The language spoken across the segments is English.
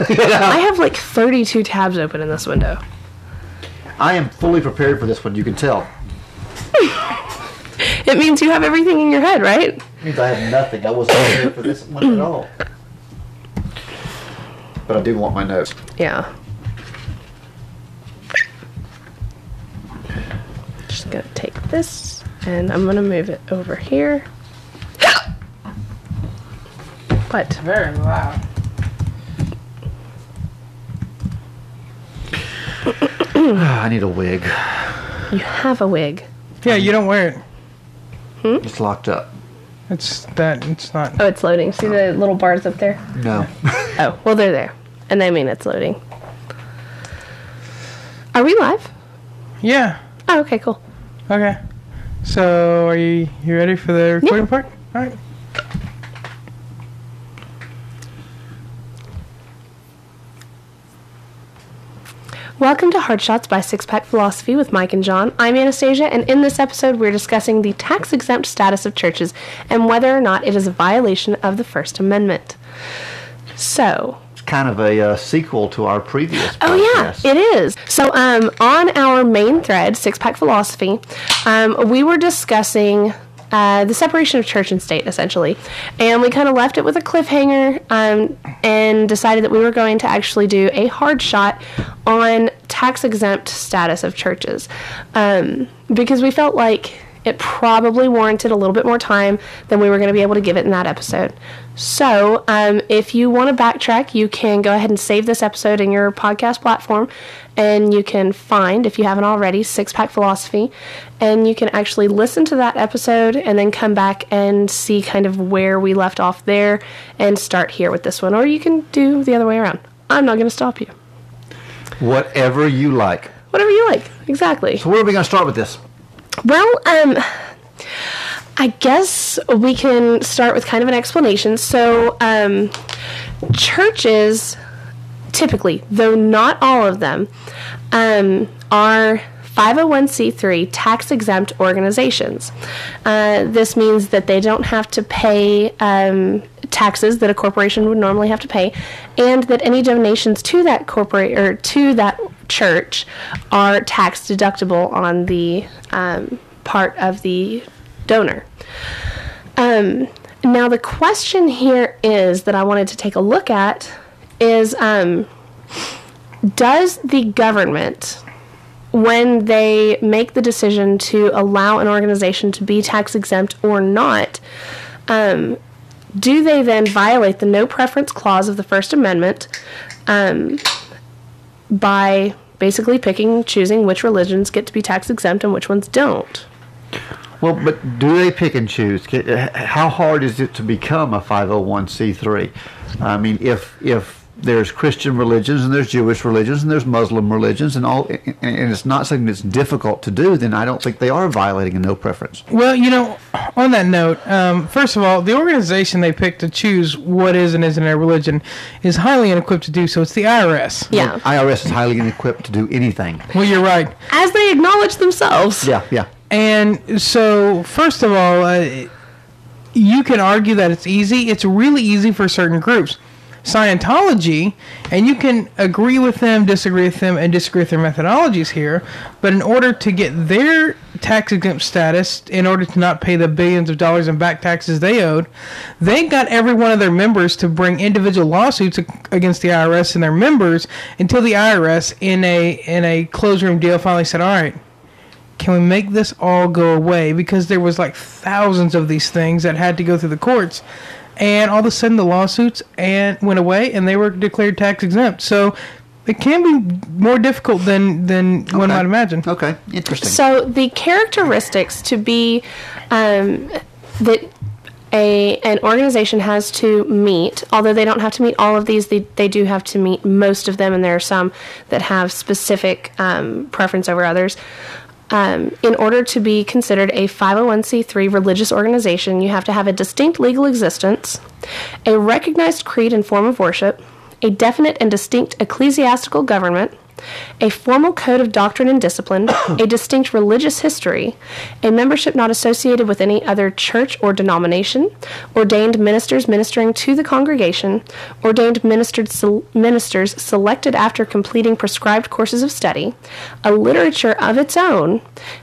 I have like 32 tabs open in this window. I am fully prepared for this one. You can tell. It means you have everything in your head, right? It means I have nothing. I wasn't prepared for this one at all. But I do want my notes. Yeah. Just gonna take this and I'm gonna move it over here. What? Very loud. I need a wig. You have a wig. Yeah, you don't wear it. Hmm? It's locked up. It's that. It's not. Oh, it's loading. See the little bars up there? No. Oh, well, they're there. And I mean it's loading. Are we live? Yeah. Oh, okay, cool. Okay. So, are you you ready for the recording part? All right. Welcome to Hard Shots by Six Pack Philosophy with Mike and John. I'm Anastasia, and in this episode, we're discussing the tax exempt status of churches and whether or not it is a violation of the First Amendment. So, It's kind of a uh, sequel to our previous Oh yeah, it is. So um, on our main thread, Six Pack Philosophy, um, we were discussing uh, the separation of church and state, essentially, and we kind of left it with a cliffhanger, um, and decided that we were going to actually do a hard shot on tax exempt status of churches, um, because we felt like it probably warranted a little bit more time than we were going to be able to give it in that episode. So, um, if you want to backtrack, you can go ahead and save this episode in your podcast platform, and you can find, if you haven't already, Six Pack Philosophy, and you can actually listen to that episode and then come back and see kind of where we left off there and start here with this one. Or you can do the other way around. I'm not going to stop you. Whatever you like. Whatever you like. Exactly. So where are we going to start with this? Well, um, I guess we can start with kind of an explanation. So, um, churches, typically, though not all of them, um, are 501c3 tax exempt organizations. Uh, this means that they don't have to pay um, taxes that a corporation would normally have to pay, and that any donations to that corporate or to that church are tax deductible on the um, part of the donor. Um, now, the question here is that I wanted to take a look at is um, does the government, when they make the decision to allow an organization to be tax exempt or not, um, do they then violate the no preference clause of the First Amendment um, by basically picking and choosing which religions get to be tax exempt and which ones don't? Well, but do they pick and choose? How hard is it to become a 501c3? I mean, if if there's Christian religions and there's Jewish religions and there's Muslim religions and all, and and it's not something that's difficult to do, then I don't think they are violating a no preference. Well, you know, on that note, um, first of all, the organization they pick to choose what is and isn't a religion is highly unequipped to do so. It's the IRS. Yeah. IRS is highly inequipped to do anything. Well, you're right. As they acknowledge themselves. Yeah, yeah. And so, first of all, uh, you can argue that it's easy. It's really easy for certain groups. Scientology, and you can agree with them, disagree with them, and disagree with their methodologies here. But in order to get their tax exempt status, in order to not pay the billions of dollars in back taxes they owed, they got every one of their members to bring individual lawsuits against the IRS and their members until the IRS, in a in a closed room deal, finally said, "All right." can we make this all go away because there was like thousands of these things that had to go through the courts and all of a sudden the lawsuits and went away and they were declared tax exempt so it can be more difficult than than one might imagine Okay, interesting. So the characteristics to be um, that a an organization has to meet, although they don't have to meet all of these, they, they do have to meet most of them, and there are some that have specific um, preference over others. Um, in order to be considered a 501c3 religious organization, you have to have a distinct legal existence, a recognized creed and form of worship, a definite and distinct ecclesiastical government, a formal code of doctrine and discipline, a distinct religious history, a membership not associated with any other church or denomination, ordained ministers ministering to the congregation, ordained ministered, ministers selected after completing prescribed courses of study, a literature of its own,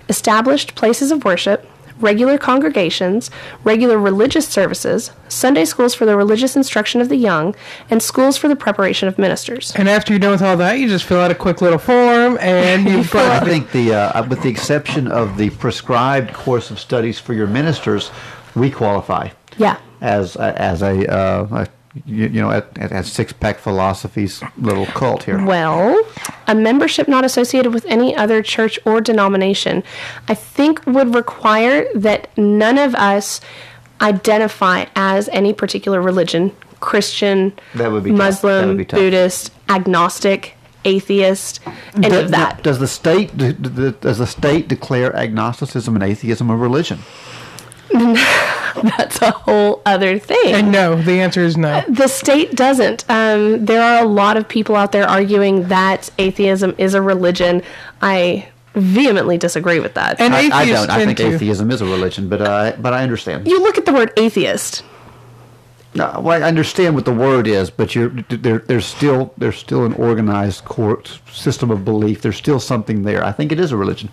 established places of worship, regular congregations, regular religious services, Sunday schools for the religious instruction of the young, and schools for the preparation of ministers. And after you're done with all that, you just fill out a quick little form, and you've got. I think the uh, with the exception of the prescribed course of studies for your ministers, we qualify Yeah. as a, as a, uh, a you, you know at, at, at six pack philosophies little cult here. Well, a membership not associated with any other church or denomination, I think would require that none of us identify as any particular religion Christian, That would be Muslim, would be. Buddhist, agnostic, atheist, any Does- of that. Does the state does the state declare agnosticism and atheism a religion? That's a whole other thing. And no, the answer is no. The state doesn't. Um, there are a lot of people out there arguing that atheism is a religion. I vehemently disagree with that. And I, I don't. I think to. atheism is a religion, but uh, but I understand. you look at the word atheist. No, well, I understand what the word is, but you're there. There's still there's still an organized court system of belief. There's still something there. I think it is a religion.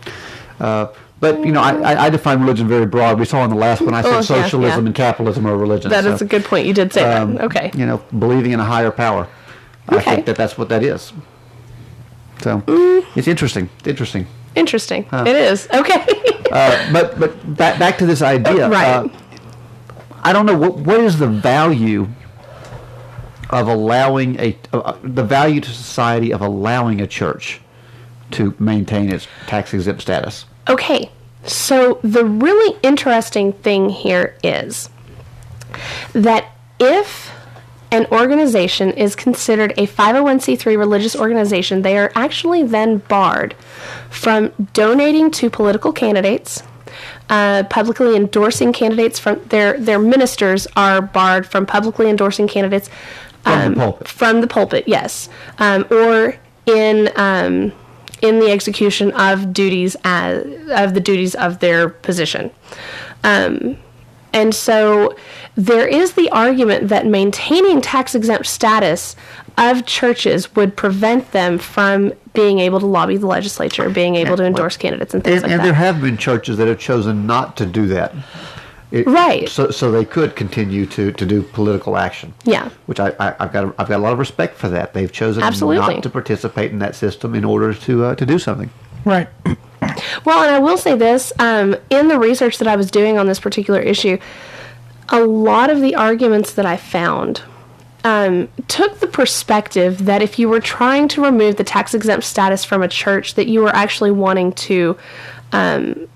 Uh, but you know, I, I- define religion very broad. We saw in the last one. I said Oh, socialism yeah. and capitalism are religion. That is so, a good point. You did say um, that. Okay. You know, believing in a higher power. Okay. I think that that's what that is. So Mm. it's interesting. Interesting. Interesting. It is. Okay. Uh, but but back back to this idea. Right. Uh, I don't know what what is the value of allowing a uh, the value to society of allowing a church to maintain its tax exempt status. Okay. So the really interesting thing here is that if an organization is considered a 501c3 religious organization, they are actually then barred from donating to political candidates, uh, publicly endorsing candidates from their their ministers are barred from publicly endorsing candidates From the pulpit. From the pulpit, yes, um, or in um, in the execution of duties as of the duties of their position. Um, and so there is the argument that maintaining tax exempt status of churches would prevent them from being able to lobby the legislature, being able to endorse candidates and things And, like and that. there have been churches that have chosen not to do that. It- Right. So, so they could continue to, to do political action. Yeah. Which I, I, I've got I've got a lot of respect for that. They've chosen Absolutely. not to participate in that system in order to uh, to do something. Right. Well, and I will say this um, in the research that I was doing on this particular issue, a lot of the arguments that I found um, took the perspective that if you were trying to remove the tax exempt status from a church, that you were actually wanting to. Um,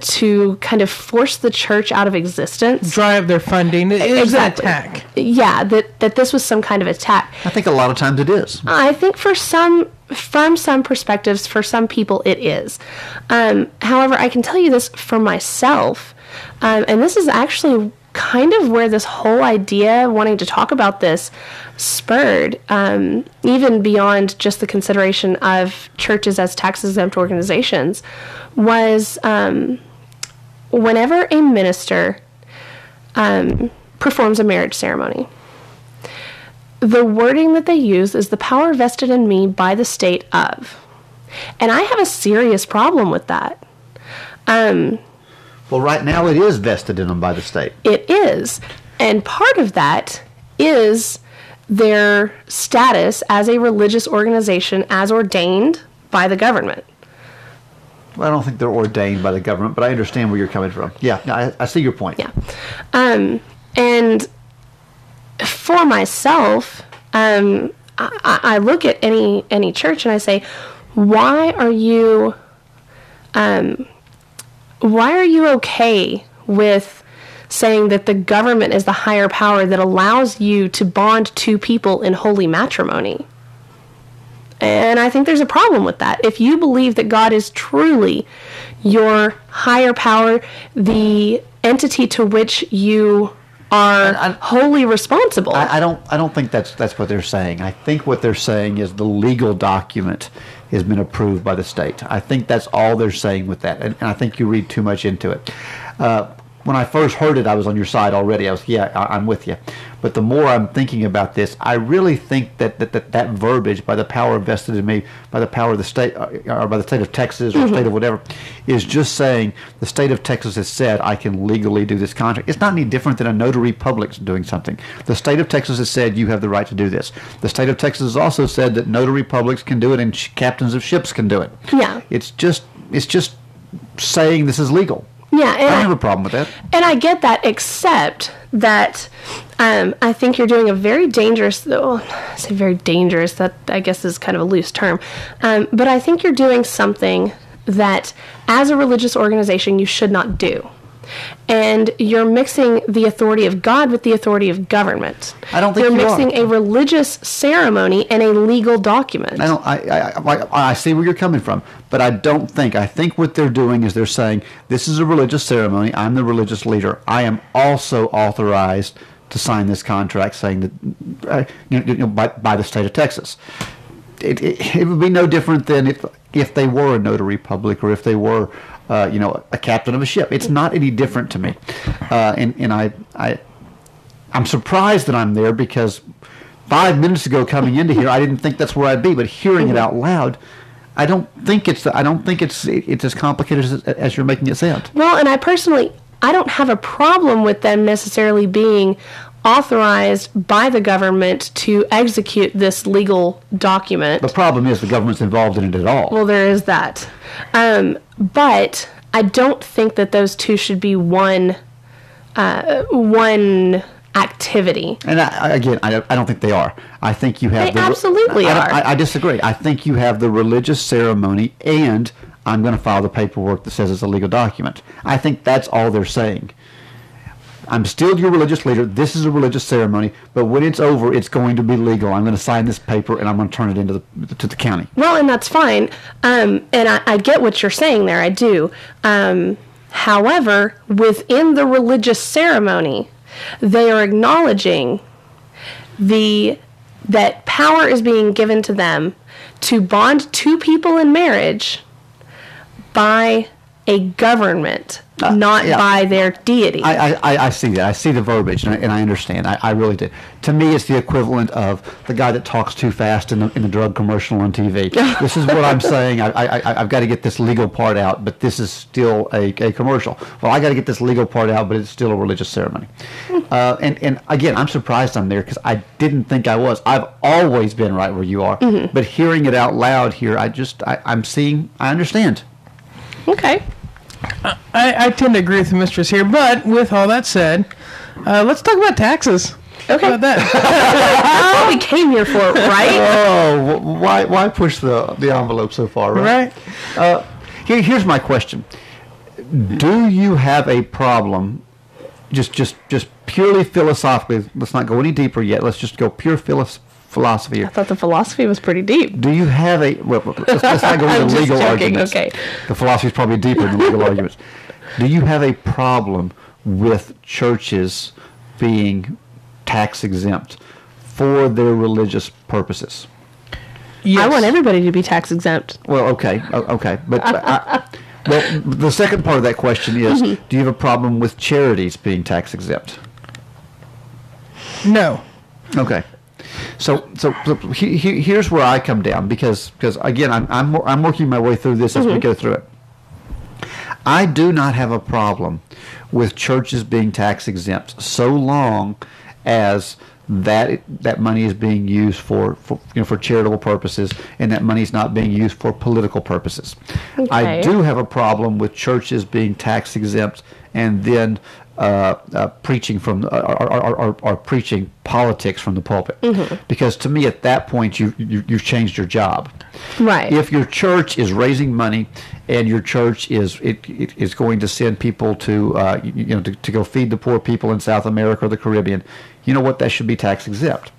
to kind of force the church out of existence. Drive their funding. It is Exactly. an attack. Yeah, that, that this was some kind of attack. I think a lot of times it is. I think for some, from some perspectives, for some people, it is. Um, however, I can tell you this for myself, um, and this is actually kind of where this whole idea, wanting to talk about this, spurred, um, even beyond just the consideration of churches as tax exempt organizations, was um, whenever a minister um, performs a marriage ceremony the wording that they use is the power vested in me by the state of. And I have a serious problem with that. Um, Well, right now it is vested in them by the state. it is. And part of that is their status as a religious organization as ordained by the government. Well, I don't think they're ordained by the government, but I understand where you're coming from. Yeah, I, I see your point. Yeah. Um, and for myself, um, I, I I look at any any church and I say, why are you, um, why are you okay with saying that the government is the higher power that allows you to bond two people in holy matrimony? And I think there's a problem with that. If you believe that God is truly your higher power, the entity to which you are I- wholly responsible. I, I don't. I don't think that's that's what they're saying. I think what they're saying is the legal document has been approved by the state. I think that's all they're saying with that, and, and I think you read too much into it. Uh, when I first heard it, I was on your side already. I was, yeah, I, I'm with you. But the more I'm thinking about this, I really think that that, that, that verbiage, by the power vested in me, by the power of the state, uh, or by the state of Texas, or state of whatever, is just saying the state of Texas has said I can legally do this contract. It's not any different than a notary public doing something. The state of Texas has said you have the right to do this. The state of Texas has also said that notary publics can do it and sh- captains of ships can do it. Yeah. It's just it's just saying this is legal. Yeah, I and don't I- have a problem with that. And I get that, except that um, I think you're doing a very dangerous, though, I say very dangerous, that I guess is kind of a loose term. Um, but I think you're doing something that, as a religious organization, you should not do. And you're mixing the authority of God with the authority of government. I don't think you're you are. mixing a religious ceremony and a legal document. I don't. I, I, I, I see where you're coming from, but I don't think. I think what they're doing is they're saying this is a religious ceremony. I'm the religious leader. I am also authorized to sign this contract, saying that uh, you know, you know, by, by the state of Texas. It, it, it would be no different than if if they were a notary public or if they were, uh, you know, a captain of a ship. It's not any different to me, uh, and and I I I'm surprised that I'm there because five minutes ago coming into here, I didn't think that's where I'd be. But hearing it out loud, I don't think it's I don't think it's it's as complicated as, as you're making it sound. Well, and I personally, I don't have a problem with them necessarily being authorized by the government to execute this legal document. The problem is the government's involved in it at all. Well, there is that. Um, but I don't think that those two should be one uh, one activity. And I, again, I, don't- I don't think they are. I think you have. They the, absolutely I, are. I, I disagree. I think you have the religious ceremony, and I'm going to file the paperwork that says it's a legal document. I think that's all they're saying. I'm still your religious leader. This is a religious ceremony, but when it's over, it's going to be legal. I'm going to sign this paper, and I'm going to turn it into the to the county. Well, and that's fine. Um, and I, I get what you're saying there. I do. Um, however, within the religious ceremony, they are acknowledging the that power is being given to them to bond two people in marriage by a government, not yeah. by their deity. I, I, I see that. I see the verbiage, and I, and I understand. I, I really do. To me, it's the equivalent of the guy that talks too fast in the, in the drug commercial on TV. this is what I'm saying. I, I, I've got to get this legal part out, but this is still a, a commercial. Well, I got to get this legal part out, but it's still a religious ceremony. Uh, and, and again, I'm surprised I'm there because I didn't think I was. I've always been right where you are, but hearing it out loud here, I just I, I'm seeing. I understand. Okay. I, I tend to agree with the mistress here, but with all that said, uh, let's talk about taxes. Okay. How about that? That's what we came here for, right? Oh, why why push the the envelope so far, right? right? Uh, here, here's my question: Do you have a problem? Just just just purely philosophically. Let's not go any deeper yet. Let's just go pure philos- philosophy. I thought the philosophy was pretty deep. Do you have a? Well, let's, let's not go I'm into legal joking, arguments. okay. The philosophy is probably deeper than legal arguments. Do you have a problem with churches being tax exempt for their religious purposes? Yes. I want everybody to be tax exempt. Well, okay, okay, but but I, well, the second part of that question is: Mm-hmm. Do you have a problem with charities being tax exempt? No. Okay, so so, so he, he, here's where I come down because because again I'm I'm I'm working my way through this as we mm-hmm. go through it. I do not have a problem with churches being tax exempt so long as that that money is being used for, for you know for charitable purposes and that money is not being used for political purposes. I do have a problem with churches being tax exempt and then uh, uh, preaching from or, or preaching politics from the pulpit because to me at that point you, you you've changed your job Right. if your church is raising money and your church is it, it is going to send people to uh, you, you know to, to go feed the poor people in South America or the Caribbean, you know what that should be tax exempt.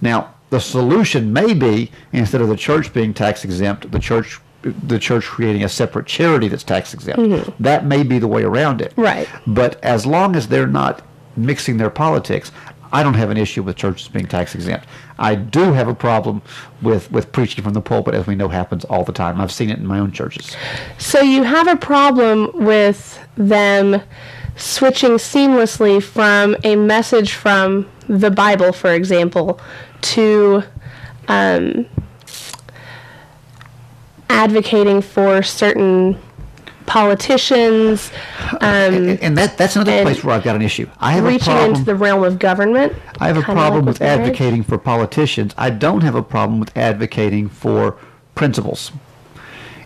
Now the solution may be instead of the church being tax exempt, the church the church creating a separate charity that's tax exempt. That may be the way around it. Right. But as long as they're not mixing their politics, I don't have an issue with churches being tax exempt. I do have a problem with, with preaching from the pulpit, as we know happens all the time. I've seen it in my own churches. So you have a problem with them switching seamlessly from a message from the Bible, for example, to um, advocating for certain politicians, um, And, and that, that's another place where I've got an issue. I have a reaching problem. into the realm of government. I have a problem like with marriage. advocating for politicians. I don't have a problem with advocating for principles.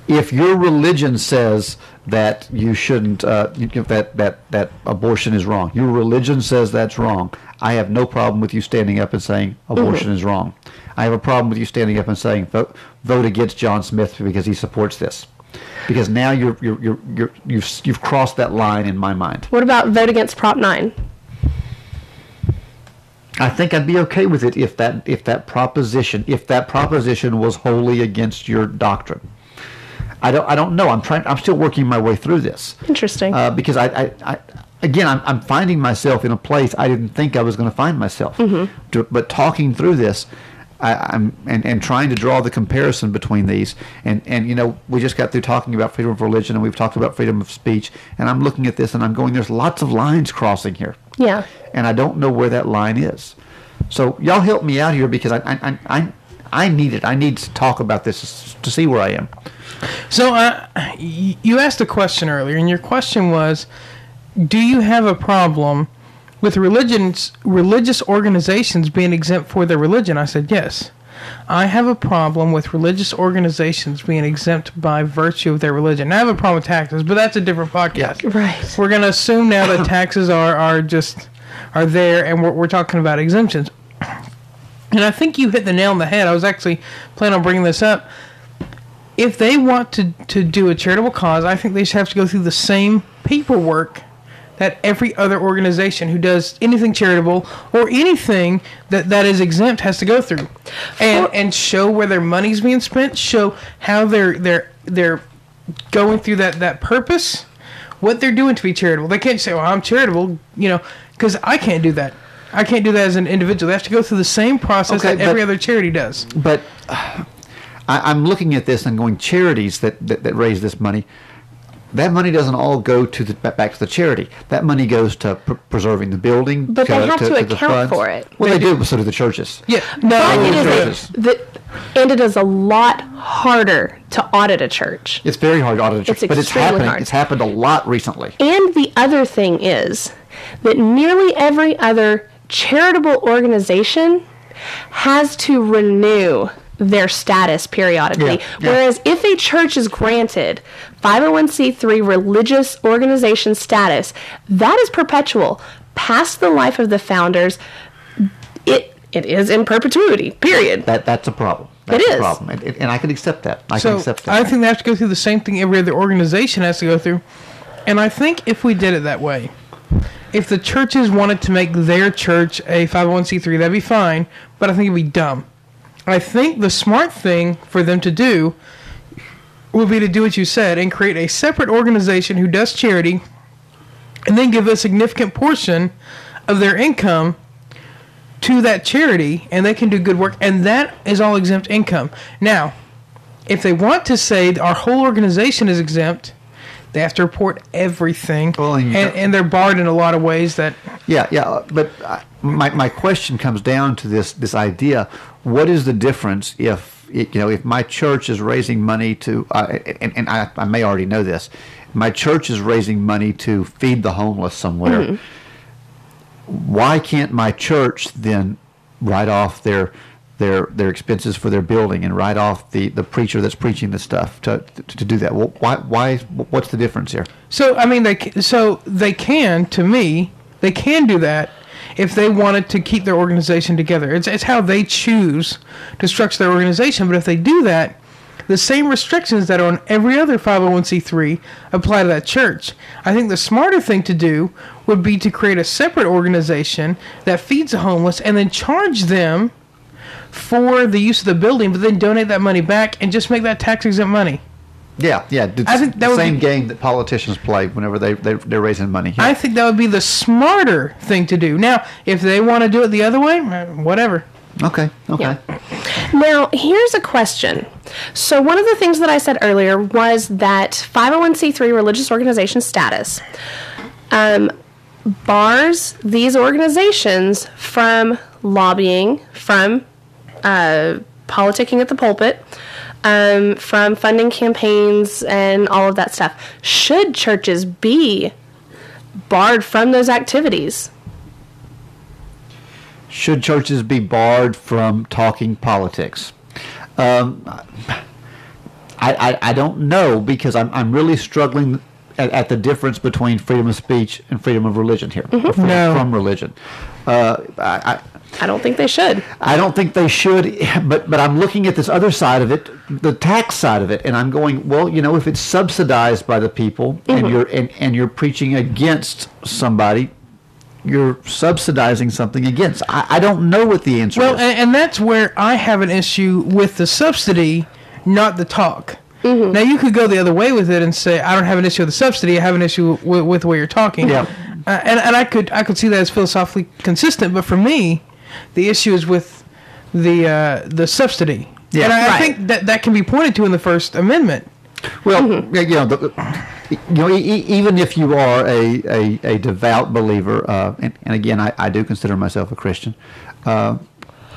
If your religion says that you shouldn't, uh, you that that that abortion is wrong, your religion says that's wrong. I have no problem with you standing up and saying abortion Mm-hmm. is wrong. I have a problem with you standing up and saying vote vote against John Smith because he supports this. Because now you're you're you're, you're you've you've crossed that line in my mind. What about vote against Prop 9? I think I'd be okay with it if that if that proposition if that proposition was wholly against your doctrine. I don't I don't know. I'm trying. I'm still working my way through this Interesting. uh, because I, I, I again I'm, I'm finding myself in a place I didn't think I was going to find myself. To- but talking through this, I, I'm and, and trying to draw the comparison between these and and you know we just got through talking about freedom of religion and we've talked about freedom of speech and I'm looking at this and I'm going there's lots of lines crossing here yeah. and I don't know where that line is. So y'all help me out here because I, I, I, I need it. I need to talk about this to see where I am. So uh, you asked a question earlier, and your question was, "Do you have a problem with religions, religious organizations being exempt for their religion?" I said, "Yes." I have a problem with religious organizations being exempt by virtue of their religion. I have a problem with taxes, but that's a different podcast. Right. We're going to assume now that taxes are, are just are there, and we're, we're talking about exemptions. And I think you hit the nail on the head. I was actually planning on bringing this up if they want to, to do a charitable cause, I think they should have to go through the same paperwork that every other organization who does anything charitable or anything that, that is exempt has to go through, and For- and show where their money's being spent, show how they're they're they're going through that that purpose, what they're doing to be charitable. They can't say, "Well, I'm charitable," you know, because I can't do that. I can't do that as an individual. They have to go through the same process Okay, that every other charity does. But uh, I, I'm looking at this and going charities that, that, that raise this money. That money doesn't all go to the back to the charity. That money goes to pr- preserving the building. But they have to the account for it. Well, they, do, but so do the churches. Yeah, no, But it is a, the, and it is a lot harder to audit a church. It's very hard to audit a church, It's but it's happening. hard. It's happened a lot recently. And the other thing is that nearly every other charitable organization has to renew their status periodically. Yeah, yeah. Whereas if a church is granted 501c3 religious organization status, that is perpetual. Past the life of the founders, it it is in perpetuity. Period. That that's a problem. That's is. a problem, and, and I can accept that. I can So accept that. I think they have to go through the same thing every other organization has to go through. And I think if we did it that way, if the churches wanted to make their church a 501c3, that'd be fine, but I think it'd be dumb. I think the smart thing for them to do would be to do what you said and create a separate organization who does charity and then give a significant portion of their income to that charity and they can do good work and that is all exempt income. Now, if they want to say our whole organization is exempt, they have to report everything, Well, and and, and, they're barred in a lot of ways. That Yeah, yeah, but my my question comes down to this this idea: what is the difference if it, you know if my church is raising money to uh, and, and I, I may already know this, my church is raising money to feed the homeless somewhere. Why can't my church then write off their their their expenses for their building and write off the, the preacher that's preaching the stuff to, to to do that? Well, why why what's the difference here? so I mean they so they can to me they can do that if they wanted to keep their organization together. It's it's how they choose to structure their organization. But if they do that, the same restrictions that are on every other 501c3 apply to that church. I think the smarter thing to do would be to create a separate organization that feeds the homeless and then charge them for the use of the building, but then donate that money back and just make that tax exempt money. Yeah, yeah. It's I think that the same be- game that politicians play whenever they they they're raising money. Yeah. I think that would be the smarter thing to do. Now, if they want to do it the other way, eh, whatever. okay, okay. Now, here's a question. So, one of the things that I said earlier was that 501c3 religious organization status um, bars these organizations from lobbying, from uh, politicking at the pulpit, um, from funding campaigns, and all of that stuff. Should churches be barred from those activities? Should churches be barred from talking politics? Um, I, I, I don't know because I'm, I'm really struggling at, at the difference between freedom of speech and freedom of religion here. or freedom No. From religion. Uh, I, I, I don't think they should. I don't think they should, but but I'm looking at this other side of it, the tax side of it, and I'm going, well, you know, if it's subsidized by the people and you're and, and you're preaching against somebody, you're subsidizing something against. I, I don't know what the answer Well, is. and, and that's where I have an issue with the subsidy, not the talk. Mm-hmm. Now you could go the other way with it and say I don't have an issue with the subsidy. I have an issue with, with the way you're talking. Yeah. Uh, and and I could I could see that as philosophically consistent, but for me, the issue is with the uh, the subsidy. Yeah. And I, I think that that can be pointed to in the First Amendment. Well, Mm-hmm. you know, the, you know, e- e- even if you are a, a, a devout believer, uh, and, and again, I, I do consider myself a Christian, uh,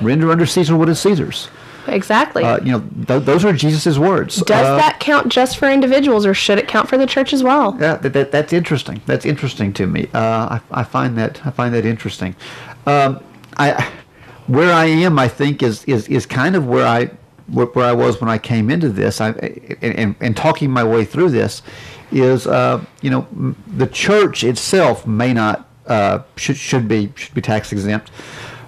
render unto Caesar what is Caesar's. Exactly. Uh, you know, th- those are Jesus' words. Does Uh, that count just for individuals, or should it count for the church as well? Yeah, that, that, that's interesting. That's interesting to me. Uh, I, I find that I find that interesting. Um, I where I am, I think, is is, is kind of where I where, I was when I came into this. I and, and, and talking my way through this is uh, you know the church itself may not uh, should should be should be tax exempt.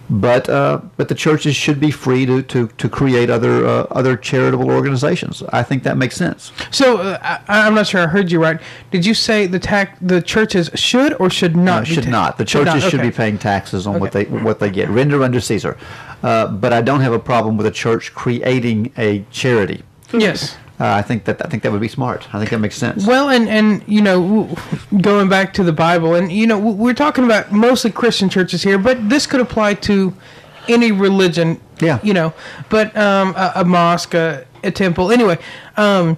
But uh, but the churches should be free to, to, to create other uh, other charitable organizations. I think that makes sense. So uh, I, I'm not sure I heard you right. Did you say the tax the churches should or should not? No, should ta- not. The should churches should okay. be paying taxes on what they what they get. Render unto Caesar. Uh, but I don't have a problem with a church creating a charity. Yes. Uh, I think that I think that would be smart. I think that makes sense. Well, and and you know, going back to the Bible, and you know, we're talking about mostly Christian churches here, but this could apply to any religion. Yeah. You know, but um, a, a mosque, a, a temple. Anyway, um,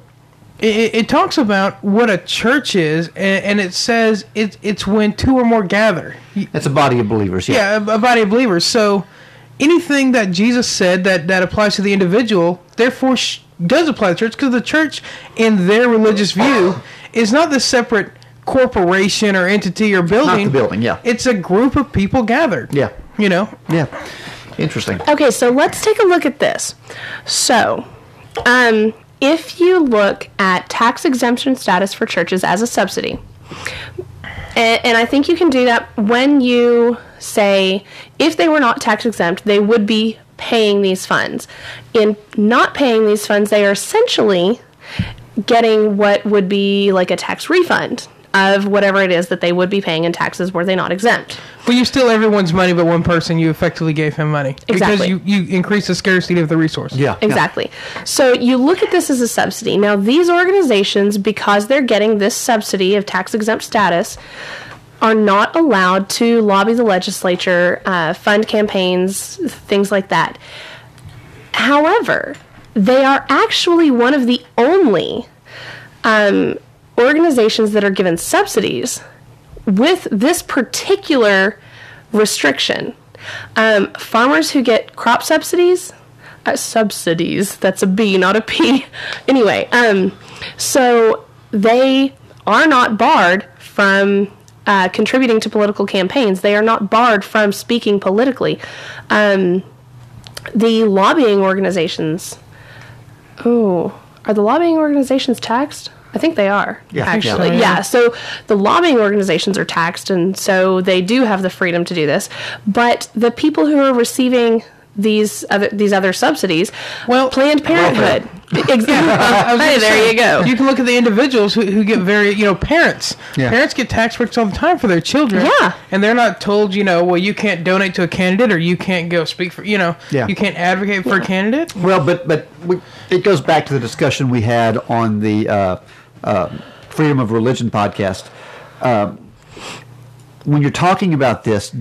it, it- talks about what a church is, and, and it says it's it's when two or more gather. It's a body of believers. Yeah. Yeah, a, a body of believers. So anything that Jesus said that that applies to the individual, therefore sh- does apply to the church because the church, in their religious view, is not the separate corporation or entity or building. Not the building, yeah. It's a group of people gathered. Yeah. You know. Yeah. Interesting. Okay, so let's take a look at this. So, um, if you look at tax exemption status for churches as a subsidy, and, and I think you can do that when you say if they were not tax exempt, they would be paying these funds. In not paying these funds, they are essentially getting what would be like a tax refund of whatever it is that they would be paying in taxes were they not exempt. But you steal everyone's money, but one person you effectively gave him money Exactly. because you you increase the scarcity of the resource. Yeah. yeah. Exactly. So you look at this as a subsidy. Now, these organizations, because they're getting this subsidy of tax exempt status, are not allowed to lobby the legislature, uh, fund campaigns, things like that. However, they are actually one of the only um, organizations that are given subsidies with this particular restriction. Um, farmers who get crop subsidies, uh, subsidies, that's a B, not a P. anyway, um, so they are not barred from uh, contributing to political campaigns. They are not barred from speaking politically. Um, the lobbying organizations, oh, are the lobbying organizations taxed? I think they are. Yeah, I think so, actually, yeah. yeah. So the lobbying organizations are taxed, and so they do have the freedom to do this. But the people who are receiving these other these other subsidies. Well- Planned Parenthood. Ex- I was hey, there say, you go. You can look at the individuals who, who get very, you know, parents. Yeah. Parents get tax breaks all the time for their children. Yeah. And they're not told, you know, well, you can't donate to a candidate or you can't go speak for, you know, Yeah. you can't advocate for a candidate. Well, but but we, it goes back to the discussion we had on the uh, uh, Freedom of Religion podcast. Um, when you're talking about this,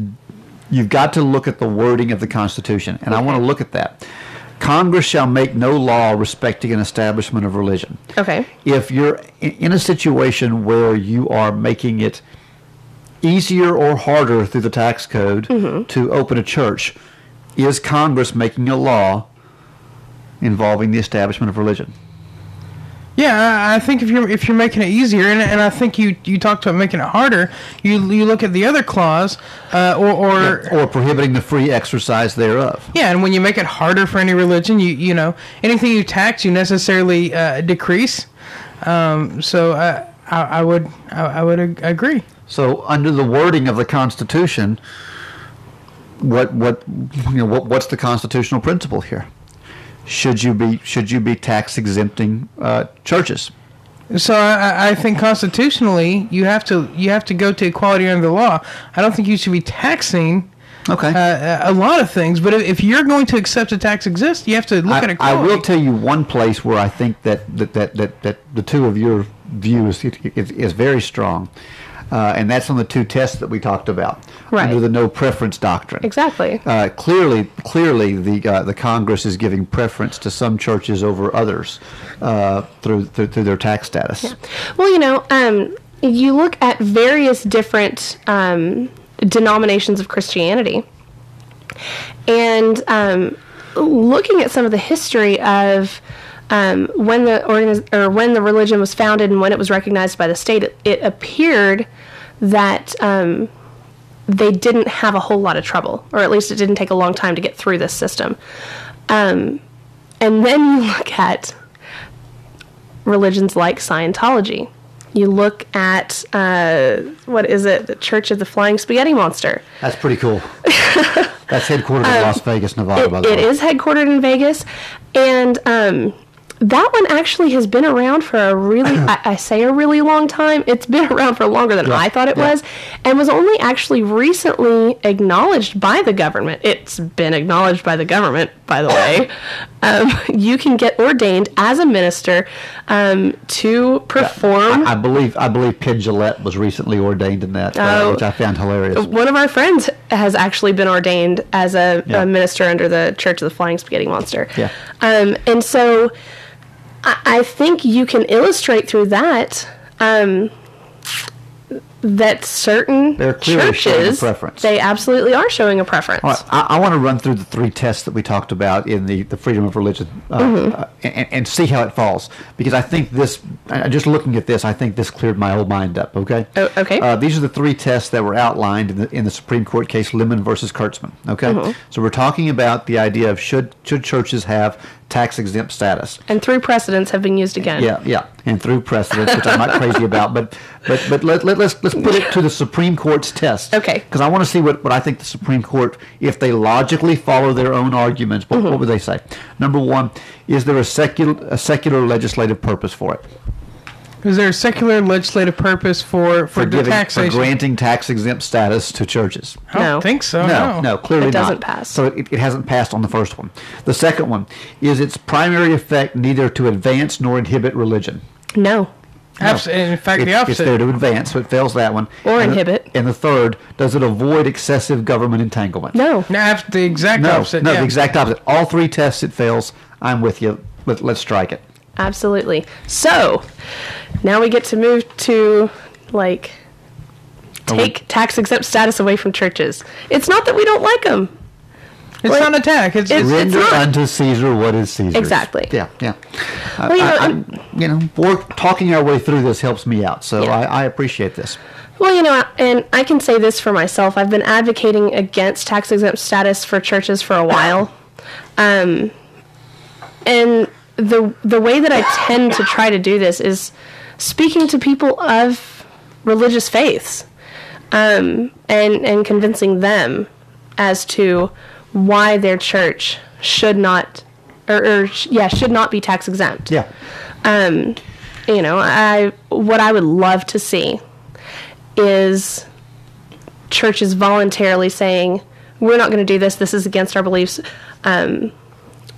you've got to look at the wording of the Constitution, and I want to look at that. Congress shall make no law respecting an establishment of religion. Okay. If you're in a situation where you are making it easier or harder through the tax code mm-hmm. to open a church, is Congress making a law involving the establishment of religion? Yeah, I think if you're if you're making it easier, and, and I think you you talked about making it harder. You you look at the other clause, uh, or or Or prohibiting the free exercise thereof. Yeah, and when you make it harder for any religion, you you know anything you tax, you necessarily uh, decrease. Um, so I, I I would I, I would ag- agree. So, under the wording of the Constitution, what what you know what, what's the constitutional principle here? Should you be should you be tax exempting uh, churches? So I, I think constitutionally, you have to you have to go to equality under the law. I don't think you should be taxing Okay. uh, a lot of things. But if, you're going to accept a tax exist, you have to look at I, I will tell you one place where I think that that, that, that, that the two of your views is, is very strong, uh, and that's on the two tests that we talked about Right. under the no preference doctrine. Exactly. Uh, clearly, clearly, the uh, the Congress is giving preference to some churches over others uh, through, through through their tax status. Well, you know, um, you look at various different um, denominations of Christianity, and um, looking at some of the history of um, when the organiz- or when the religion was founded and when it was recognized by the state, it, it appeared that um, they didn't have a whole lot of trouble, or at least it didn't take a long time to get through this system. Um, and then you look at religions like Scientology. You look at uh, what is it? The Church of the Flying Spaghetti Monster. That's pretty cool. that's headquartered in Las Vegas, Nevada. Um, It, by the it way. is headquartered in Vegas, and um, that one actually has been around for a really, I, I say a really long time. It's been around for longer than Yeah, I thought it yeah. was, and was only actually recently acknowledged by the government. It's been acknowledged by the government, by the way. um, you can get ordained as a minister um, to perform. I, I believe I believe Penn Jillette was recently ordained in that, uh, Oh. which I found hilarious. one of our friends has actually been ordained as a, Yeah. a minister under the Church of the Flying Spaghetti Monster. Yeah. Um, and so I, I think you can illustrate through that um, that certain They're clearly showing a churches, preference. they absolutely are showing a preference. All right, I, I want to run through the three tests that we talked about in the, the freedom of religion uh, Mm-hmm. uh, and, and see how it falls. Because I think this, just looking at this, I think this cleared my whole mind up. Okay. Oh, okay. Uh, these are the three tests that were outlined in the, in the Supreme Court case Lemon versus Kurtzman. Okay. Mm-hmm. So we're talking about the idea of should should churches have tax exempt status. And three precedents have been used again. Yeah, yeah, and through precedents, which I'm not crazy about, but but but let, let, let's let's put it to the Supreme Court's test. Okay. Because I want to see what, what I think the Supreme Court, if they logically follow their own arguments, what, what mm-hmm. would they say? Number one, is there a secular a secular legislative purpose for it? Is there a secular legislative purpose for for, the giving, for granting tax exempt status to churches? I don't No. think so. No, no, clearly It doesn't not. pass. So it, it hasn't passed on the first one. The second one is its primary effect neither to advance nor inhibit religion. No. Abs- in fact, It's, the it's there to advance, so it fails that one. Or And the- inhibit. and the third, does it avoid excessive government entanglement? No. No, the exact No, opposite. no, yeah. the exact opposite. All three tests it fails. I'm with you. Let, let's strike it. Absolutely. So now we get to move to like oh, take tax exempt status away from churches. It's not that we don't like them. It's Well, not an attack. It's, it's- it's, Render not. unto Caesar what is Caesar's. Exactly. Yeah, yeah. Well, you know, I- I- you know, we're talking our way through this helps me out, so Yeah. I, I appreciate this. Well, you know, and I can say this for myself. I've been advocating against tax exempt status for churches for a while. Um, and the the way that I tend to try to do this is speaking to people of religious faiths um, and and convincing them as to why their church should not, or, or yeah, should not be tax exempt. Yeah. um You know, I what I would love to see is churches voluntarily saying, "We're not going to do this. This is against our beliefs." Um,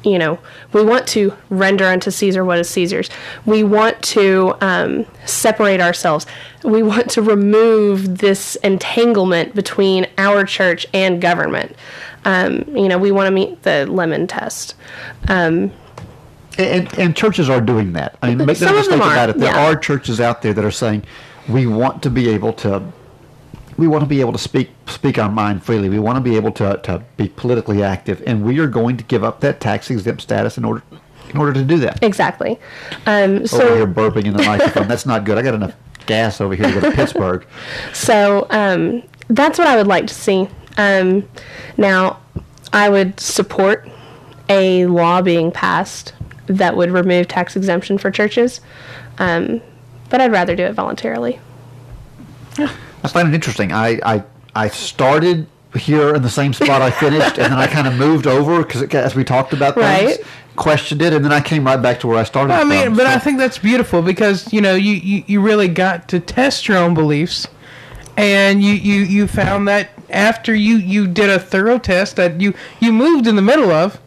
you know, we want to render unto Caesar what is Caesar's. We want to um, separate ourselves. We want to remove this entanglement between our church and government. Um, you know, we want to meet the lemon test. Um, And, and churches are doing that. I mean, make no mistake about it. There yeah. are churches out there that are saying, we want to be able to, we want to be able to speak speak our mind freely. We want to be able to, to be politically active, and we are going to give up that tax exempt status in order in order to do that. exactly. Um, over so here burping in the microphone. That's not good. I got enough gas over here to go to Pittsburgh. So um, that's what I would like to see. Um, now, I would support a law being passed that would remove tax exemption for churches, um, but I'd rather do it voluntarily. I find it interesting. I, I I started here in the same spot I finished, and then I kind of moved over because as we talked about things, Right. questioned it, and then I came right back to where I started. I mean, from. but I think that's beautiful because you know you, you, you really got to test your own beliefs, and you, you, you found that after you, you did a thorough test that you, you moved in the middle of,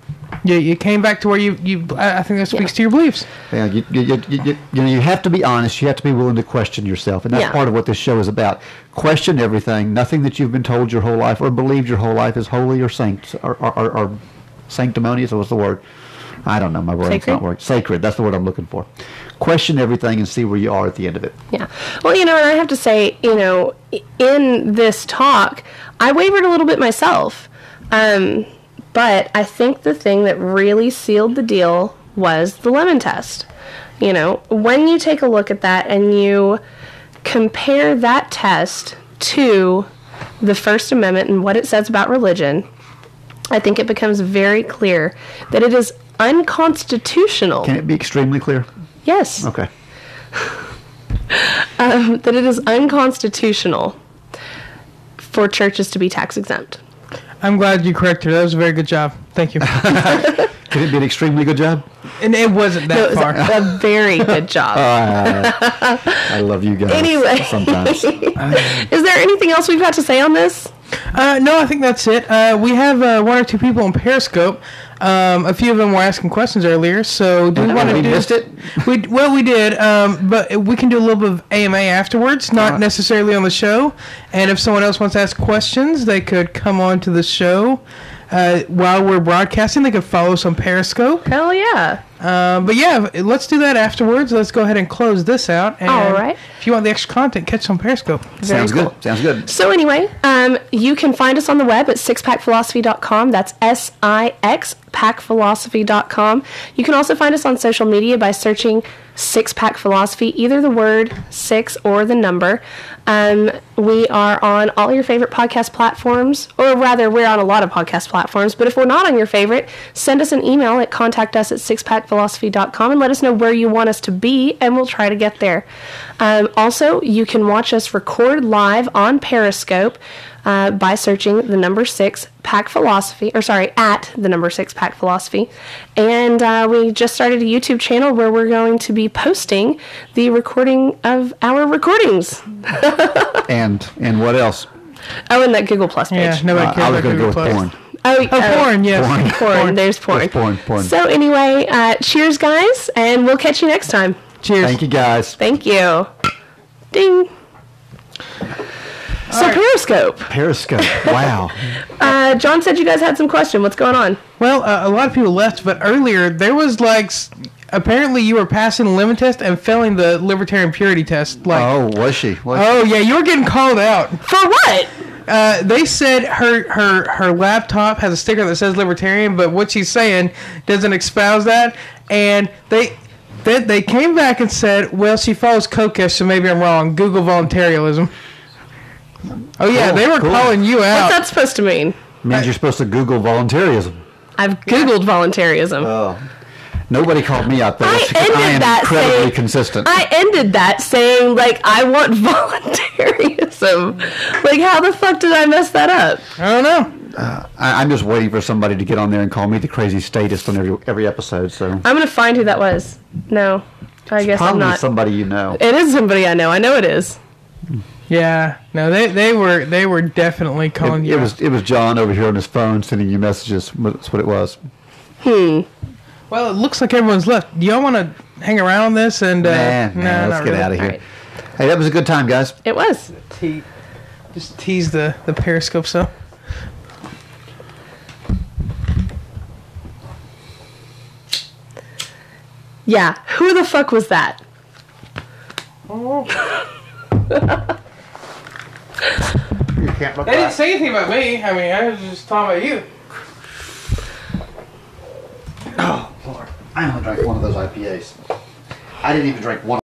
you, you came back to where you, you I I think that speaks Yeah. to your beliefs. Yeah, you, you, you, you, you, you know, you have to be honest. You have to be willing to question yourself, and that's Yeah. part of what this show is about. Question everything. Nothing that you've been told your whole life or believed your whole life is holy or saint or, or, or, or sanctimonious. Or what's the word? I don't know. My word's Sacred? not working. Sacred. That's the word I'm looking for. Question everything and see where you are at the end of it. Yeah. Well, you know, and I have to say, you know, in this talk, I wavered a little bit myself. Um, but I think the thing that really sealed the deal was the lemon test. You know, when you take a look at that and you compare that test to the First Amendment and what it says about religion, I think it becomes very clear that it is unconstitutional. Can it be extremely clear? yes Okay. Um, that it is unconstitutional for churches to be tax exempt. I'm glad you corrected. her. That was a very good job. Thank you. Could it be an extremely good job? and it wasn't that It was far. a very good job. Ah, I love you guys. Anyway. sometimes is there anything else we've got to say on this? Uh, no, I think that's it. Uh, we have uh, one or two people on Periscope. Um, a few of them were asking questions earlier, so do we want to we do? missed it? We well, we did, um, but we can do a little bit of AMA afterwards, not Alright. necessarily on the show. And if someone else wants to ask questions, they could come on to the show uh, while we're broadcasting. They could follow us on Periscope. Hell yeah. Uh, but yeah, let's do that afterwards. Let's go ahead and close this out. And Alright. If you want the extra content, catch us on Periscope. Very sounds cool. good. Sounds good. So anyway, um, you can find us on the web at sixpackphilosophy.com. That's S-I-X packphilosophy.com. You can also find us on social media by searching Six Pack Philosophy, either the word six or the number. Um, we are on all your favorite podcast platforms, or rather, we're on a lot of podcast platforms. But if we're not on your favorite, send us an email at contact us at sixpackphilosophy.com and let us know where you want us to be, and we'll try to get there. Um, also, you can watch us record live on Periscope uh, by searching the number six pack philosophy, or sorry, at the number six pack philosophy. And uh, we just started a YouTube channel where we're going to be posting the recording of our recordings. And and what else? Oh, and that Google Plus page. Yeah, nobody Uh, cares I was about going to go Google with Plus. porn. Oh, Oh, porn, yes. Porn. Porn. There's porn. There's porn, porn. So anyway, uh, cheers, guys, and we'll catch you next time. Cheers. Thank you guys. Thank you. Ding. So right. Periscope. Periscope. Wow. Uh, John said you guys had some question. What's going on? Well, uh, a lot of people left, but earlier there was like s- apparently you were passing the lemon test and failing the libertarian purity test. Like, oh, Oh, was she? Was yeah, you were getting called out. For what? Uh, they said her her her laptop has a sticker that says libertarian, but what she's saying doesn't espouse that, and they. They, they came back and said, well, she follows Kokesh, so maybe I'm wrong. Google voluntarism. Oh, yeah, Cool, they were cool. calling you out. What's that supposed to mean? means you're supposed to Google voluntarism. I've Googled voluntarism. Oh. Nobody called me out there. I ended I am that incredibly saying- consistent. I ended that saying, like, I want voluntarism. like, how the fuck did I mess that up? I don't know. uh, I, I'm just waiting for somebody to get on there and call me the crazy statist on every every episode. So I'm gonna find who that was. No, I guess I'm probably not. somebody you know. It is somebody I know. I know it is. Yeah, no, they they were they were definitely calling It, you. it was it was John over here on his phone sending you messages. That's what it was. Well, it looks like everyone's left. Do y'all want to hang around on this? And uh, nah, nah, let's get really. out of here. Alright. Hey, that was a good time, guys. It was. Te- just tease the the periscope so. Yeah. Who the fuck was that? Oh. You can't look They didn't say anything about me. I mean, I was just talking about you. Oh, Lord. I only drank one of those IPAs. I didn't even drink one